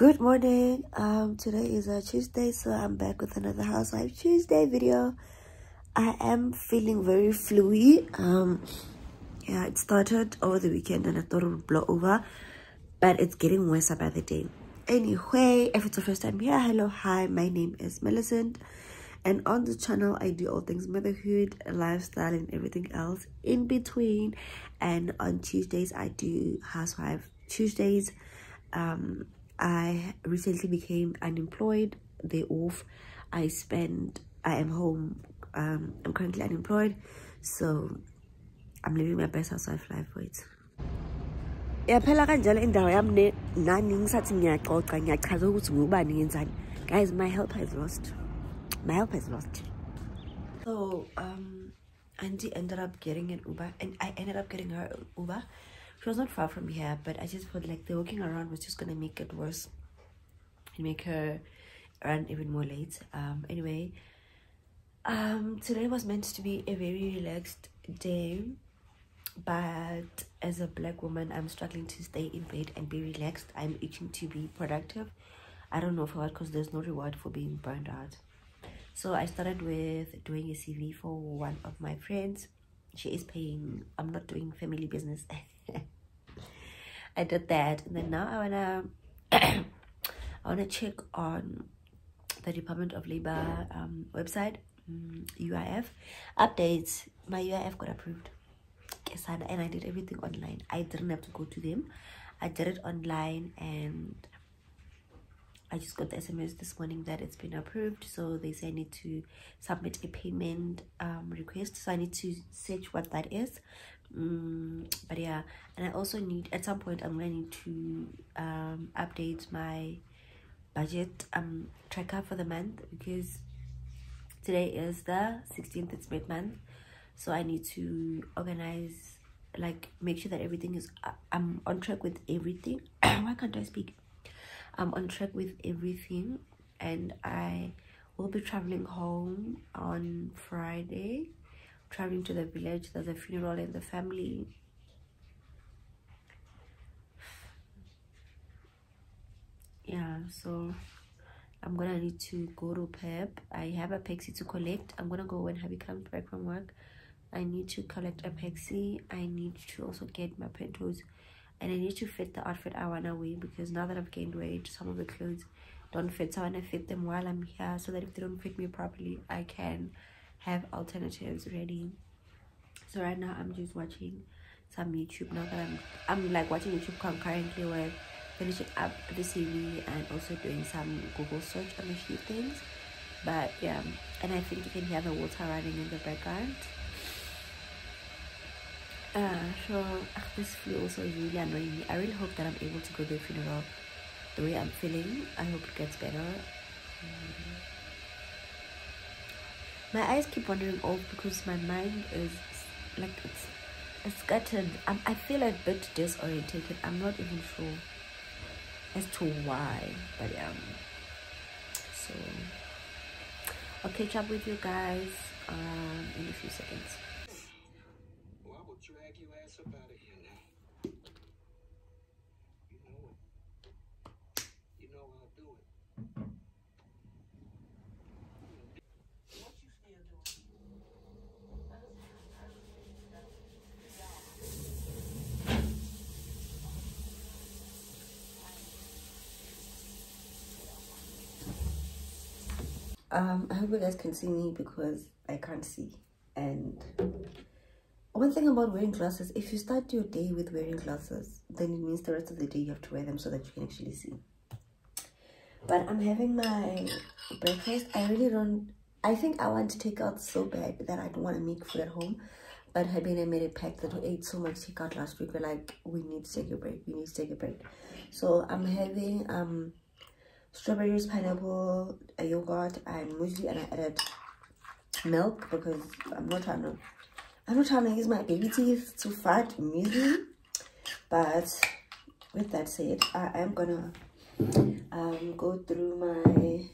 Good morning. Um, today is a Tuesday, so I'm back with another Housewife Tuesday video. I am feeling very fluey. Um, yeah, it started over the weekend and I thought it would blow over, but it's getting worse by the day. Anyway, if it's your first time here, hello, hi, my name is Millicent, and on the channel I do all things motherhood, lifestyle, and everything else in between. And on Tuesdays I do Housewife Tuesdays. Um, I recently became unemployed. Day off. I spend. I am home. Um, I'm currently unemployed, so I'm living my best housewife life. Ngubani ngenzani guys my help has lost my help has lost so um auntie ended up getting an uber and i ended up getting her uber she was not far from here but i just felt like the walking around was just gonna make it worse and make her run even more late. Um anyway um today was meant to be a very relaxed day but as a black woman i'm struggling to stay in bed and be relaxed. I'm itching to be productive. I don't know for what because there's no reward for being burned out. So i started with doing a cv for one of my friends. She is paying i'm not doing family business i did that and then now i wanna i wanna check on the department of labor um, website mm, uif updates my uif got approved and I did everything online. I didn't have to go to them. I did it online and I just got the SMS this morning that it's been approved. So they say I need to submit a payment um, request. So I need to search what that is. Mm, but yeah, and I also need, at some point, I'm going to um, update my budget um, tracker for the month because today is the 16th, it's mid month so i need to organize like make sure that everything is I- i'm on track with everything. Why can't i speak? I'm on track with everything and i will be traveling home on friday traveling to the village there's a funeral in the family. Yeah so i'm gonna need to go to pep. I have a Paxi to collect. I'm gonna go when hubby comes back from work. I need to collect a Paxi. I need to also get my pentos. And I need to fit the outfit I wanna wear because now that I've gained weight, some of the clothes don't fit. So I wanna fit them while I'm here so that if they don't fit me properly, I can have alternatives ready. So right now I'm just watching some YouTube now that I'm I'm like watching YouTube concurrently with finishing up the CV and also doing some Google search on a few things. But yeah, and I think you can hear the water running in the background. Uh, so ugh, this flu also is really annoying me. I really hope that I'm able to go to the funeral the way I'm feeling. I hope it gets better. Mm. My eyes keep wandering off because my mind is like it's it's gotten I'm, i feel a bit disorientated i'm not even sure as to why but um so i'll catch up with you guys um in a few seconds. You know it. You know I'll do it. Um i hope you guys can see me because i can't see and one thing about wearing glasses if you start your day with wearing glasses then it means the rest of the day you have to wear them so that you can actually see but i'm having my breakfast i really don't i think i want to take out so bad that i don't want to make food at home but Habi and I made a pact that we ate so much takeout last week. We're like, we need to take a break. We need to take a break. So I'm having um strawberries, pineapple, a yogurt, and muesli, and I added milk because I'm not trying to. I'm not trying to use my baby teeth to fat muesli. But with that said, I am gonna um go through my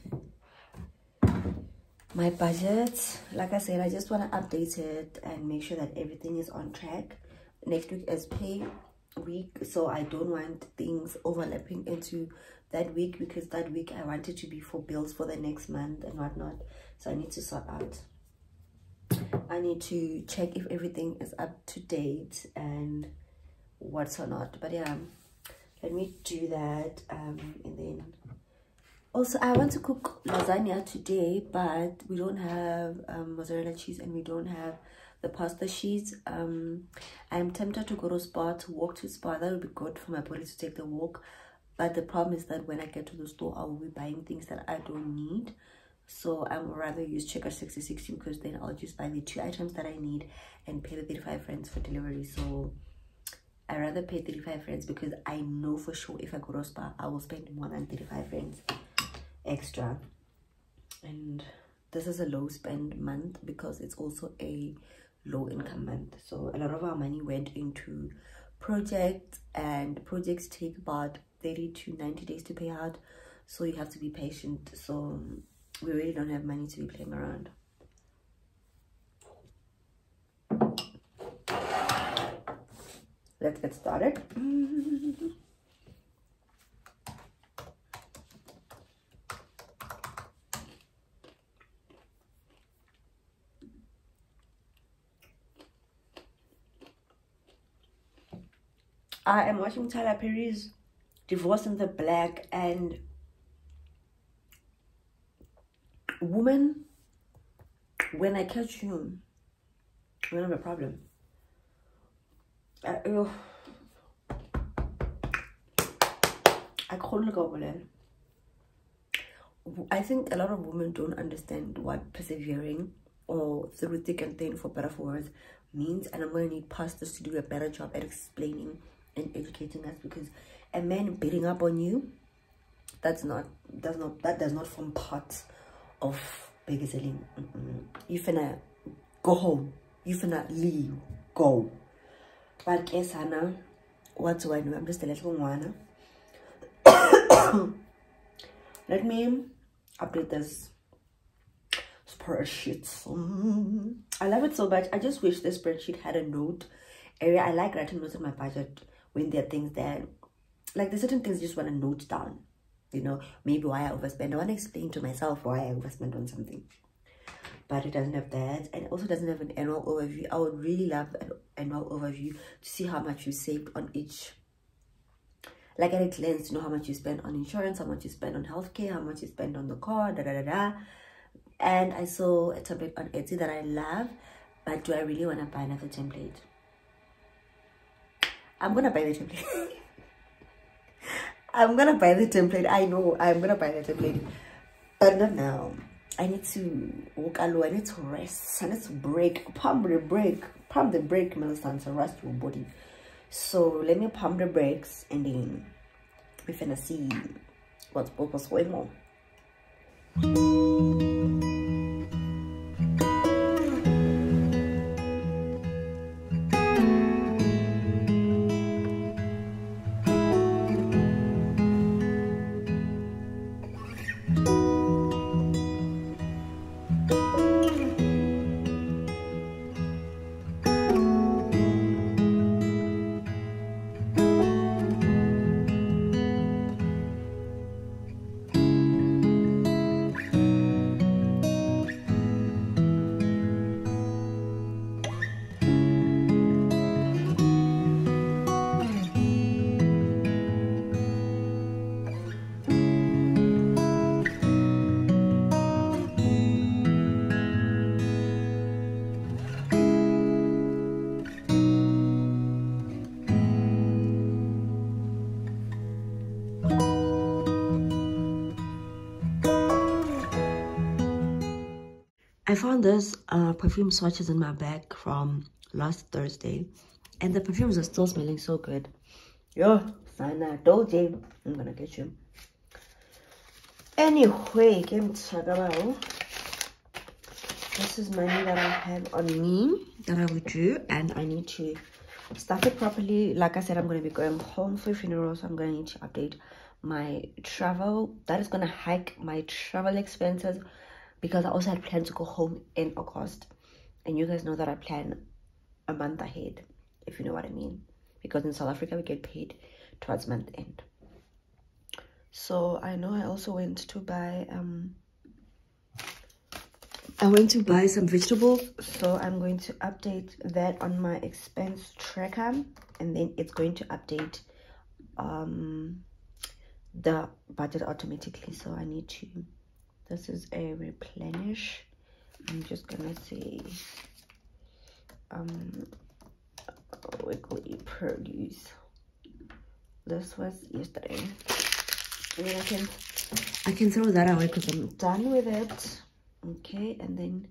my budget like i said i just want to update it and make sure that everything is on track next week is pay week so i don't want things overlapping into that week because that week i want it to be for bills for the next month and whatnot. So i need to sort out. I need to check if everything is up to date and what's or not. But yeah let me do that um and then also i want to cook lasagna today but we don't have um, mozzarella cheese and we don't have the pasta sheets um i'm tempted to go to Spar to walk to Spar. That would be good for my body to take the walk. But the problem is that when i get to the store i will be buying things that i don't need. So i would rather use Checkers Sixty60 because then i'll just buy the two items that i need and pay the 35 rands for delivery. So i rather pay 35 rands because i know for sure if i go to Spar i will spend more than 35 rands extra. And this is a low spend month because it's also a low income month. So a lot of our money went into projects and projects take about 30 to 90 days to pay out. So you have to be patient. So we really don't have money to be playing around. Let's get started I am watching Tyler Perry's Divorce in the Black and woman when I catch you we don't have a problem. Uh, I, oh. I can't go over there. I think a lot of women don't understand what persevering or through thick and thin for better for worse means and I'm gonna need pastors to do a better job at explaining and educating us because a man beating up on you that's not does not that does not form part of begiseling you finna go home. You finna leave. Go. But ke sana what do i know i'm just a little one let me update this spreadsheet. Mm. i love it so much. I just wish this spreadsheet had a note area. I like writing notes in my budget when there are things that like there's certain things you just want to note down you know? Maybe why i overspend. I want to explain to myself why i overspend on something. But it doesn't have that and also doesn't have an annual overview. I would really love an annual overview to see how much you saved on each like at a glance to know how much you spend on insurance how much you spend on healthcare how much you spend on the car da da da da. And i saw a template on etsy that i love but do i really want to buy another template i'm gonna buy the template. I'm gonna buy the template. I know i'm gonna buy the template. But not now. I need to walk alone. I need to rest. I need to break. Pump the brake. Pump the brake milestone to rest your body. So let me pump the brakes and then we're gonna see what's what's going on found this uh, perfume swatches in my bag from last Thursday, and the perfumes are still smelling so good. Yo, Sana, Dolce, I'm gonna get you. Anyway, came to This is money that I have on me that I withdrew, and I need to stuff it properly. Like I said, I'm gonna be going home for a funeral, so I'm gonna need to update my travel. That is gonna hike my travel expenses because I also had planned to go home in August. And you guys know that I plan a month ahead, if you know what I mean. Because in South Africa, we get paid towards month end. So I know I also went to buy, um, I went to buy some vegetables. So I'm going to update that on my expense tracker. And then it's going to update um, the budget automatically. So I need to this is a replenish i'm just gonna say um weekly produce this was yesterday I mean, I can I can throw that away because I'm done with it. Okay, and then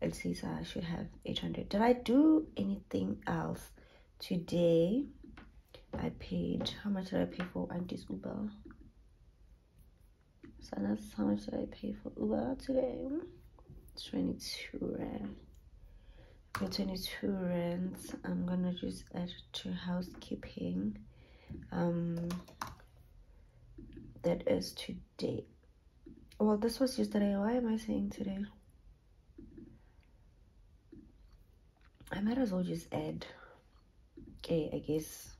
it says I should have 800. Did I do anything else today? I paid, how much did I pay for Auntie's Uber? So that's how much did I pay for Uber today? 22 rand. For 22 rands, I'm gonna just add to housekeeping. Um, that is today. Well, this was yesterday. Why am I saying today? I might as well just add. Okay, I guess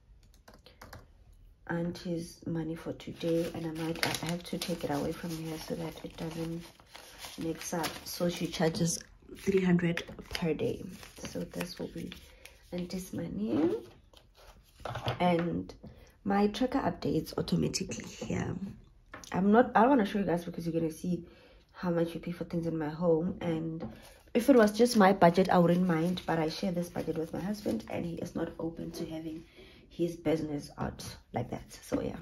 auntie's money for today and i might i have to take it away from here so that it doesn't mix up. So she charges 300 per day. So this will be auntie's money. And my tracker updates automatically here. I'm not i want to show you guys because you're gonna see how much you pay for things in my home. And if it was just my budget i wouldn't mind but i share this budget with my husband and he is not open to having his business out like that. So yeah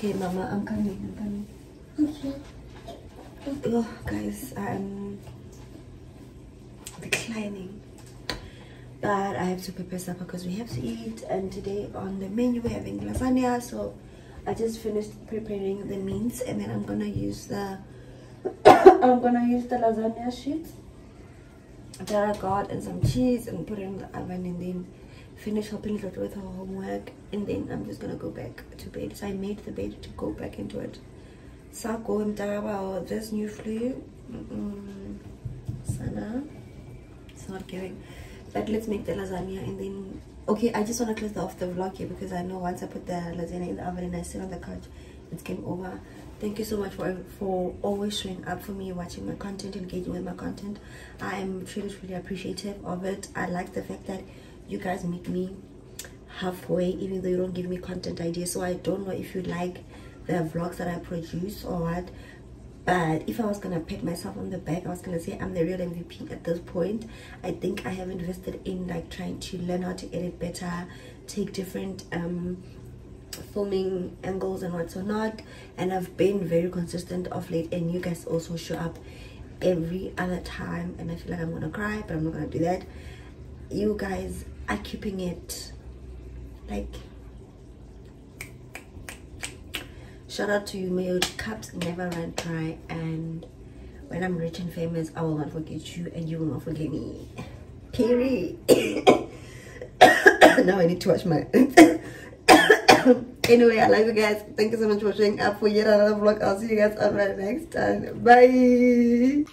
Okay, Mama, I'm coming. I'm coming. Okay. Oh, guys, I'm declining. But I have to prepare supper because we have to eat. And today on the menu we're having lasagna. So I just finished preparing the meats, and then I'm gonna use the I'm gonna use the lasagna sheets that I got and some cheese and put it in the oven and then finish helping her with her homework and then I'm just gonna go back to bed. So I made the bed to go back into it. Sako about this new flu. Sana. It's not giving. But let's make the lasagna and then okay, I just wanna close off the vlog here because I know once I put the lasagna in the oven and I sit on the couch, it's game over. Thank you so much for for always showing up for me, watching my content, engaging with my content. I am truly, truly appreciative of it. I like the fact that you guys meet me halfway, even though you don't give me content ideas. So I don't know if you like the vlogs that I produce or what. But if I was gonna pat myself on the back, I was gonna say I'm the real MVP at this point. I think I have invested in like trying to learn how to edit better, take different um filming angles and what's not and i've been very consistent of late and you guys also show up every other time and i feel like i'm gonna cry but i'm not gonna do that you guys are keeping it. Like shout out to you your cups never run dry and when i'm rich and famous i will not forget you and you will not forget me. Period now i need to watch my anyway i love you guys. Thank you so much for showing up for yet another vlog. I'll see you guys on my next time bye